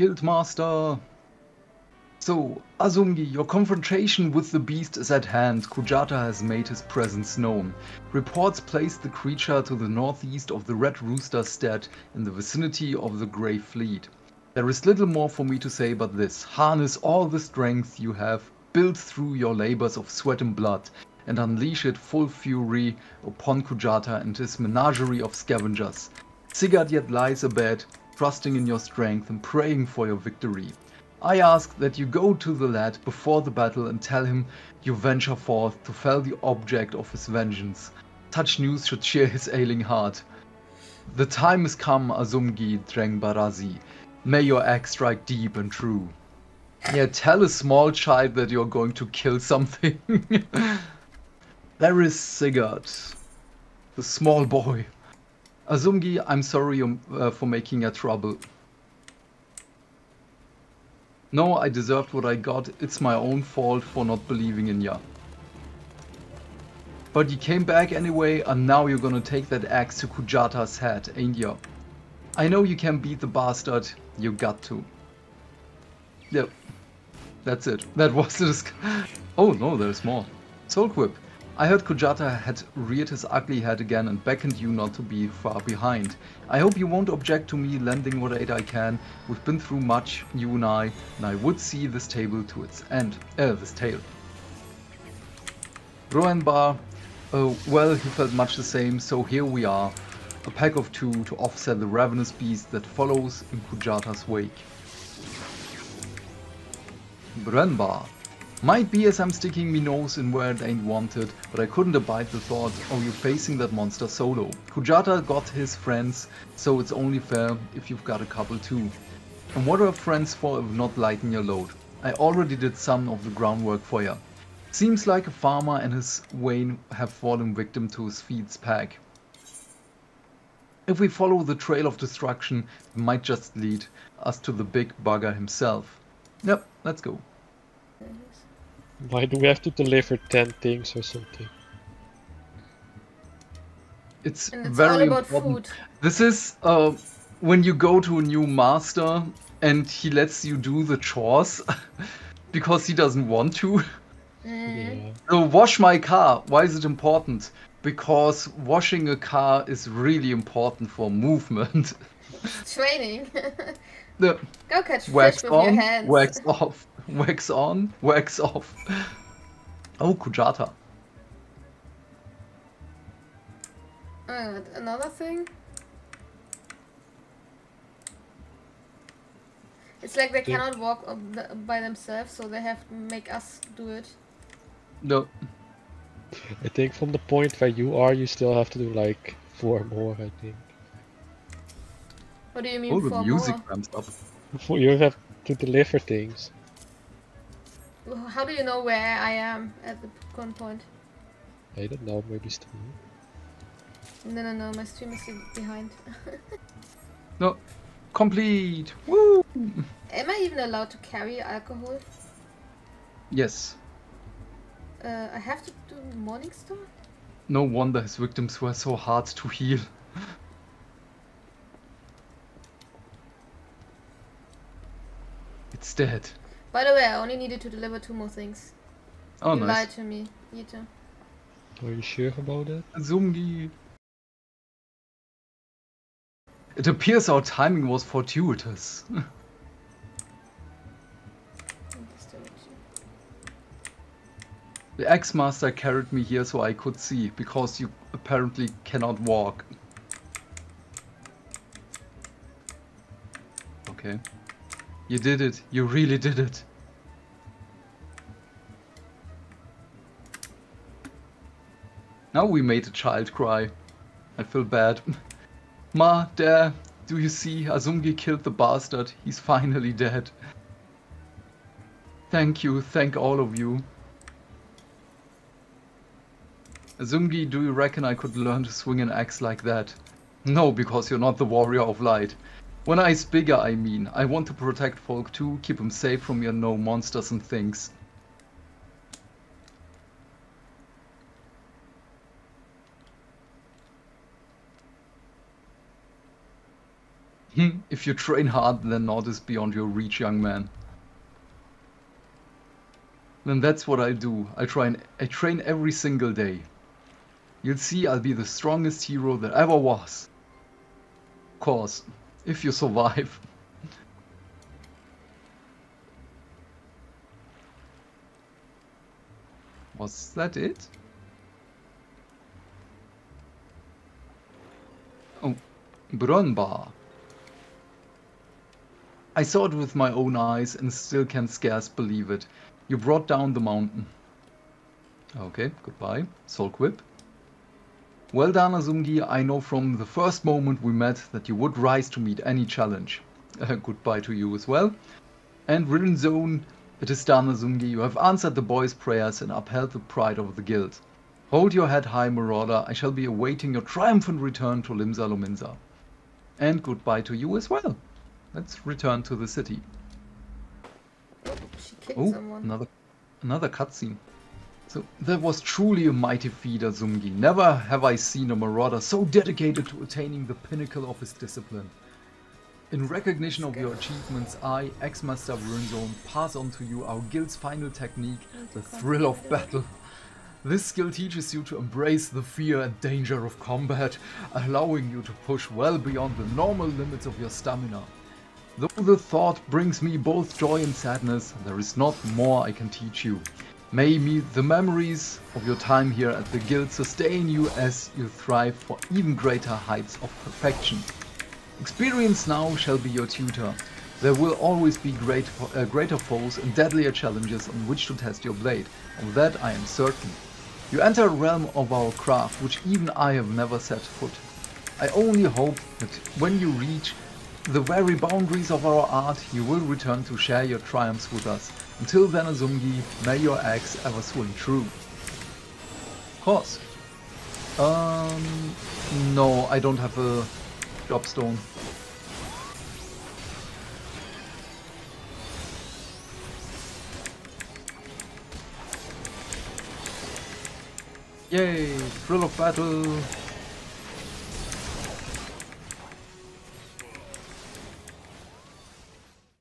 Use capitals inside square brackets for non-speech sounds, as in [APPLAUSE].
Guildmaster! So, Azumgi, your confrontation with the beast is at hand. Kujata has made his presence known. Reports place the creature to the northeast of the Red Rooster Stead in the vicinity of the Grey Fleet. There is little more for me to say but this. Harness all the strength you have built through your labors of sweat and blood and unleash it full fury upon Kujata and his menagerie of scavengers. Sigurd yet lies abed, trusting in your strength and praying for your victory. I ask that you go to the lad before the battle and tell him you venture forth to fell the object of his vengeance. Such news should cheer his ailing heart. The time is come, Azumgi Dreng Barazi. May your axe strike deep and true. Yeah, tell a small child that you're going to kill something. [LAUGHS] there is Sigurd, the small boy. Azumgi, I'm sorry um, uh, for making a trouble. No, I deserved what I got. It's my own fault for not believing in ya. But you came back anyway, and now you're gonna take that axe to Kujata's head, ain't ya? I know you can beat the bastard, you got to. Yep. That's it. That was the [LAUGHS] Oh no, there's more. Solkwyb. I heard Kujata had reared his ugly head again and beckoned you not to be far behind. I hope you won't object to me lending what aid I can. We've been through much, you and I, and I would see this table to its end. Uh, this tale. Roenbar, uh, well, he felt much the same, so here we are. A pack of two to offset the ravenous beast that follows in Kujata's wake. Brenbar. Might be as I'm sticking me nose in where it ain't wanted, but I couldn't abide the thought of you facing that monster solo. Kujata got his friends, so it's only fair if you've got a couple too. And what are friends for if not lighten your load? I already did some of the groundwork for ya. Seems like a farmer and his wain have fallen victim to his feed's pack. If we follow the trail of destruction, it might just lead us to the big bugger himself. Yep, let's go. Why do we have to deliver 10 things or something? It's, it's very all about important. food. This is uh, when you go to a new master and he lets you do the chores [LAUGHS] because he doesn't want to. Mm. Yeah. So wash my car. Why is it important? Because washing a car is really important for movement. [LAUGHS] Training. [LAUGHS] the Go catch fish wax with your on, hands. wax off, [LAUGHS] wax on, wax off. Oh, Kujata. Uh, another thing. It's like they Yeah. cannot walk the, by themselves, so they have to make us do it. No, I think from the point where you are, you still have to do like four more, I think. What do you mean oh, the music more? ramps up. [LAUGHS] You have to deliver things. How do you know where I am at the current point? I don't know, maybe stream. No, no, no, my stream is behind. No, complete. Woo! [LAUGHS] am I even allowed to carry alcohol? Yes. Uh, I have to do Morning Star? No wonder his victims were so hard to heal. [LAUGHS] It's dead. By the way, I only needed to deliver two more things. Oh, you nice. lied to me, Yita. Are you sure about that? Zumgi. It appears our timing was fortuitous. In this direction. the X-Master carried me here so I could see, because you apparently cannot walk. Okay. You did it. You really did it. Now we made a child cry. I feel bad. [LAUGHS] Ma, Dad, do you see? Azumgi killed the bastard. He's finally dead. Thank you, thank all of you. Azumgi, do you reckon I could learn to swing an axe like that? No, because you're not the warrior of light. When I's bigger, I mean. I want to protect folk too, keep them safe from your no monsters and things. Hmm. If you train hard, then not is beyond your reach, young man. Then that's what I do. I try and I train every single day. You'll see I'll be the strongest hero that ever was. Of course, if you survive. Was that it? Oh, Brunbar. I saw it with my own eyes and still can scarce believe it. You brought down the mountain. Okay, goodbye. Solkwyb. Well done, Azumgi. I know from the first moment we met that you would rise to meet any challenge. Uh, [LAUGHS] goodbye to you as well. And Wyrnzoen, it is done, Azumgi. You have answered the boys' prayers and upheld the pride of the guild. Hold your head high, Marauder. I shall be awaiting your triumphant return to Limsa Lominsa. And goodbye to you as well. Let's return to the city. Oh, someone. another another cutscene. So that was truly a mighty feat, Azumgi. Never have I seen a marauder so dedicated to attaining the pinnacle of his discipline. In recognition of your achievements, I, Axe-Master Wyrnzoen, pass on to you our guild's final technique, the thrill of battle. This skill teaches you to embrace the fear and danger of combat, allowing you to push well beyond the normal limits of your stamina. Though the thought brings me both joy and sadness, there is not more I can teach you. May me the memories of your time here at the guild sustain you as you thrive for even greater heights of perfection. Experience now shall be your tutor. There will always be great, uh, greater foes and deadlier challenges on which to test your blade. Of that I am certain. You enter a realm of our craft which even I have never set foot. I only hope that when you reach the very boundaries of our art, you will return to share your triumphs with us. Until then, Azumgi, may your axe ever swing true. Of course. Um, no, I don't have a jobstone. Yay, thrill of battle.